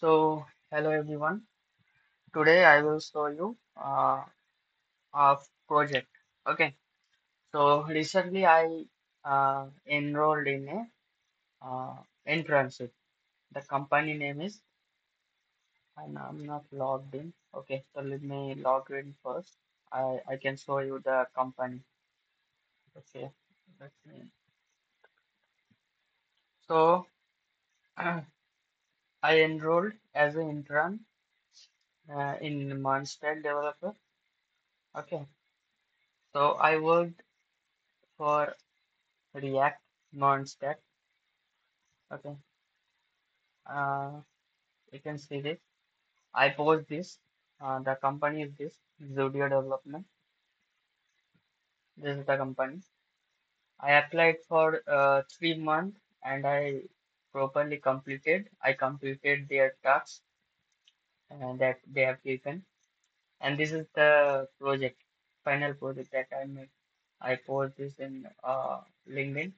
So, hello everyone. Today I will show you uh, a project. Okay. So recently I uh, enrolled in a uh, internship. The company name is, and I'm not logged in. Okay. So let me log in first. I I can show you the company. Okay. Let me. So I enrolled as an intern uh, in MERN Stack Developer. Okay. So I worked for React Monster. Okay. Uh, you can see this. I post this. Uh, the company is this Zidio Development. This is the company. I applied for uh, three months and I properly completed. I completed their tasks uh, that they have given. And this is the project, final project that I made. I post this in uh, LinkedIn.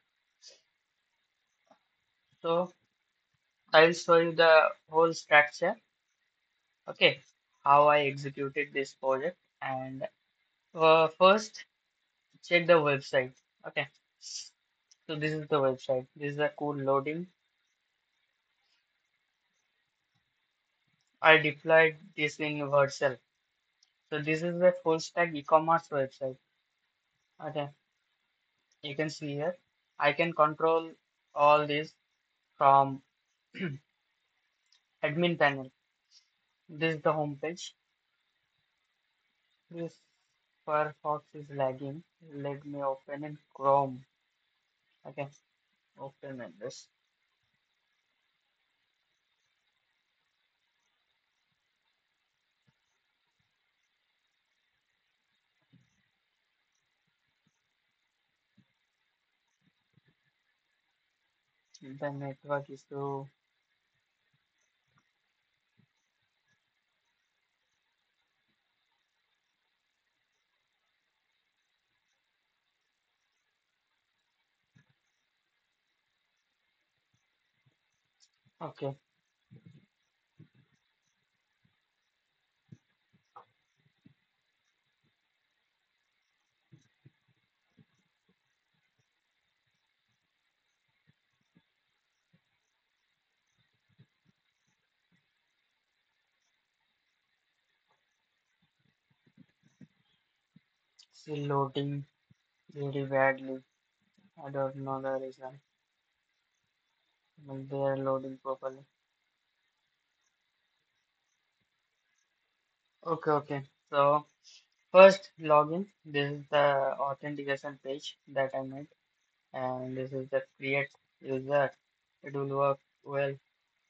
So I'll show you the whole structure. Okay, how I executed this project. And uh, first, check the website. Okay. So this is the website. This is a cool loading. I deployed this in Vercel. So this is the full stack e-commerce website. Okay, you can see here. I can control all this from admin panel. This is the home page. This Firefox is lagging. Let me open in Chrome. Okay, open in this. The network is so okay. Still loading very badly. I don't know the reason. But they are loading properly. Okay, okay. So first login. This is the authentication page that I made, and this is the create user. It will work well,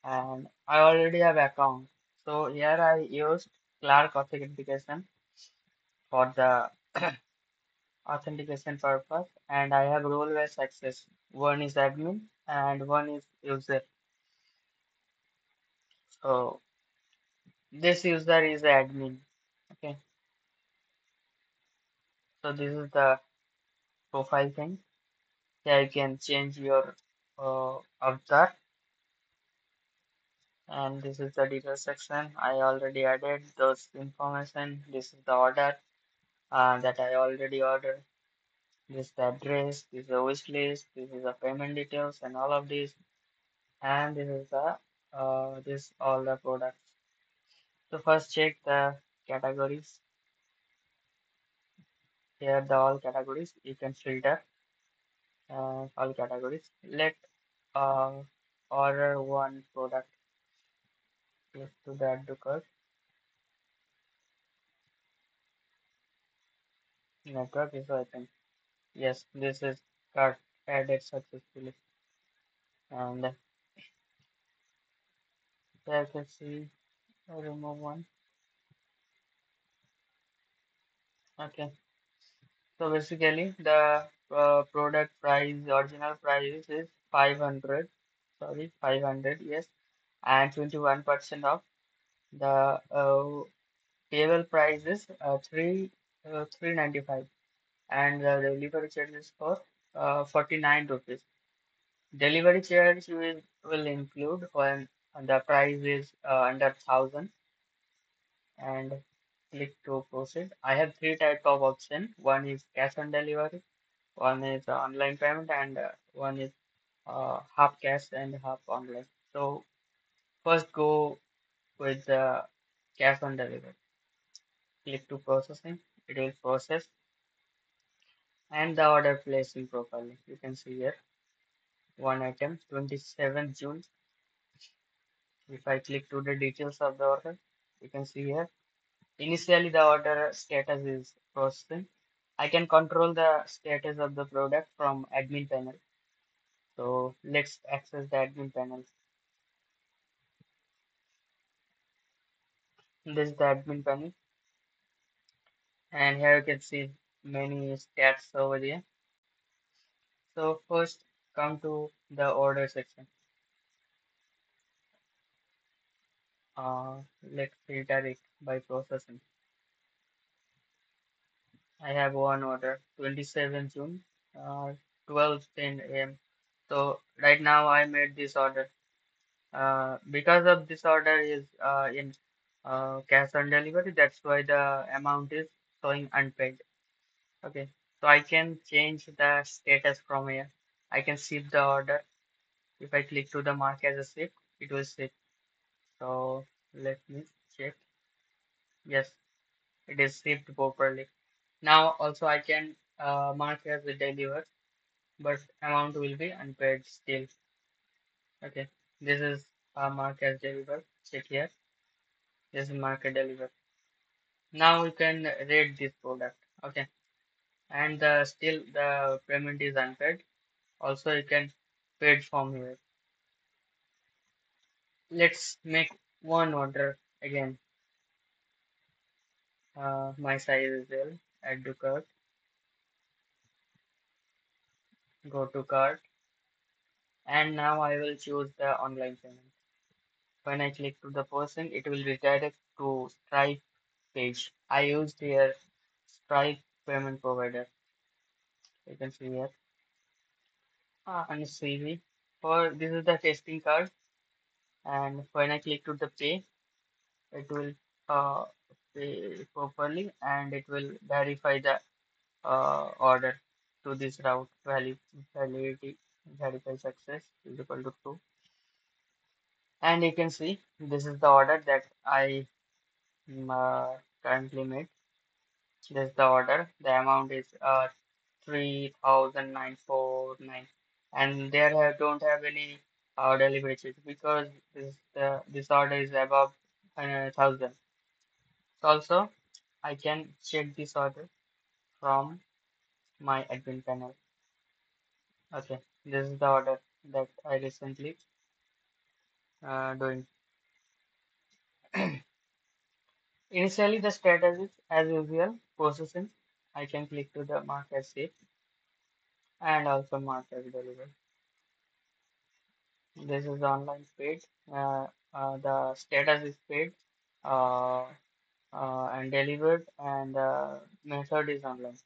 and I already have account. So here I used Clerk authentication for the authentication purpose, and I have role-based access. One is admin and one is user. So this user is admin. Okay, so this is the profile thing. Here you can change your uh, avatar and this is the detail section. I already added those information. This is the order uh, that I already ordered. This is the address, this is the wish list, this is the payment details and all of these. And this is the uh, this all the products. So first check the categories. Here the all categories. You can filter uh, all categories. Let uh, order one product. Yes, to the add to cart. Network is open. Yes, this is card added successfully. And there you can see I remove one. Okay. So basically the uh, product price, original price is 500. Sorry, 500. Yes, and 21% off. The uh, table price is uh, 3 uh, 395 and the delivery charge is for uh, 49 rupees. Delivery charge will, will include when the price is uh, under thousand and click to proceed. I have three type of option. One is cash on delivery, one is online payment, and uh, one is uh, half cash and half online. So first go with the cash on delivery. Click to processing. It will process and the order placing properly. You can see here one item 27 June. If I click to the details of the order, you can see here initially the order status is processing. I can control the status of the product from admin panel. So let's access the admin panel. This is the admin panel and here you can see many stats over there. So first come to the order section. Uh, let's filter it by processing. I have one order 27 June uh, 12:10 a.m. So right now I made this order. Uh, because of this order is uh, in uh, cash on delivery, that's why the amount is showing unpaid. Okay, so I can change the status from here. I can ship the order. If I click to the mark as a ship, it will ship. So let me check. Yes, it is shipped properly. Now also I can uh, mark as a delivered, but amount will be unpaid still. Okay, this is uh, mark as delivered. Check here. This is mark as delivered. Now we can rate this product. Okay, and still the payment is unpaid. Also you can paid from here. Let's make one order again. Uh, my size is L. Add to cart. Go to cart. And now I will choose the online payment. When I click to the person, it will redirect to Stripe page. I used here Stripe payment provider. You can see here. Uh, and CV. For this is the testing card. And when I click to the pay, it will uh, pay properly and it will verify the uh, order to this route valid validity verify success is equal to true and you can see this is the order that I uh, currently made this is the order. The amount is uh, 3949 and there have, don't have any uh, delivery because this the this order is above uh, thousand. Also I can check this order from my admin panel. Okay this is the order that I recently uh, doing Initially, the status is as usual processing. I can click to the mark as safe and also mark as delivered. This is online paid. Uh, uh, the status is paid uh, uh, and delivered, and the method is online.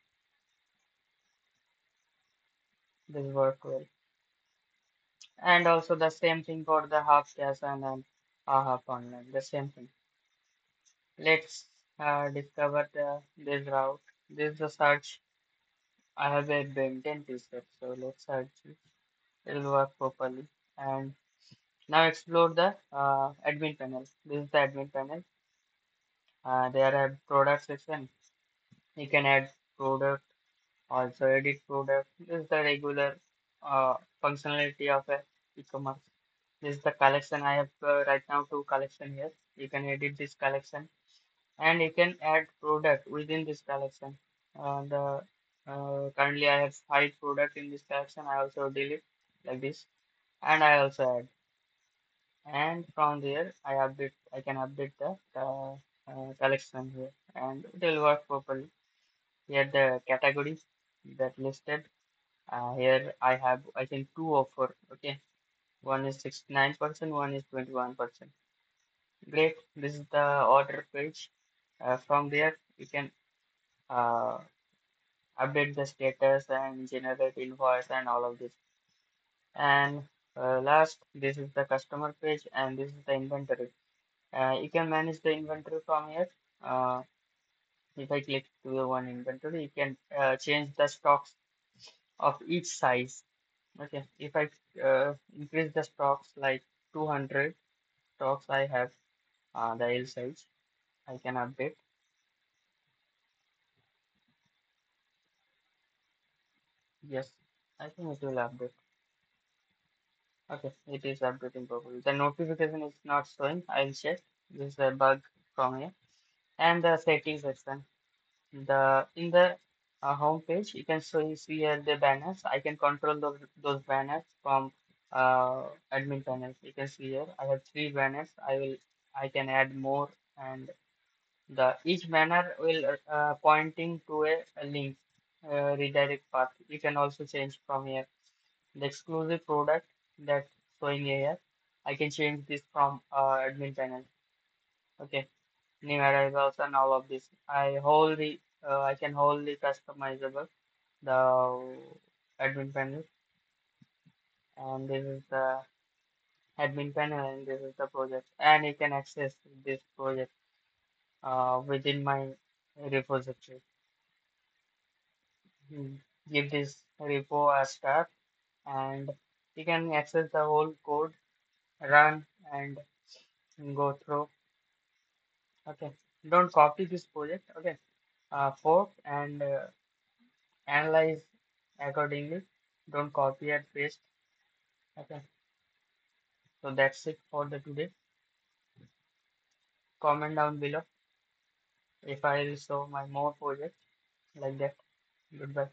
This worked well. And also the same thing for the half cash and then uh, half online. The same thing. Let's uh, discover the this route. This is the search. I have a Benton t-shirt, so let's search it. It will work properly. And now explore the uh, admin panel. This is the admin panel. Uh, there are product section. You can add product, also edit product. This is the regular uh, functionality of a e-commerce. This is the collection. I have uh, right now two collection here. You can edit this collection and you can add product within this collection. Uh, the uh, currently I have five product in this collection. I also delete like this, and I also add. And from there, I update. I can update the uh, collection here, and it will work properly. Here the categories that listed. Uh, here I have I think two offer. Okay, one is 69%, one is 21%. Great. This is the order page. Uh, from there, you can uh, update the status and generate invoice and all of this. And Uh, last, this is the customer page and this is the inventory. Uh, you can manage the inventory from here. Uh, if I click to the one inventory, you can uh, change the stocks of each size. Okay, if I increase the stocks like 200 stocks I have, the L size, I can update. Yes, I think it will update. Okay, it is updating properly. The notification is not showing. I'll check. This is a bug from here. And the settings section. The in the uh, home page, you can see, here the banners. I can control those those banners from uh, admin panel. You can see here. I have three banners. I will I can add more, and the each banner will uh, pointing to a, a link, uh, redirect path. You can also change from here the exclusive product that showing here. I can change this from uh, admin panel. Okay, new arrivals and all of this. I wholly uh, I can wholly customizable the admin panel, and this is the admin panel, and this is the project, and you can access this project uh, within my repository. Give this repo a start, and you can access the whole code, run, and go through. Okay, don't copy this project. Okay, uh, fork and uh, analyze accordingly. Don't copy and paste. Okay, so that's it for the today. Comment down below if I show my more project like that. Goodbye.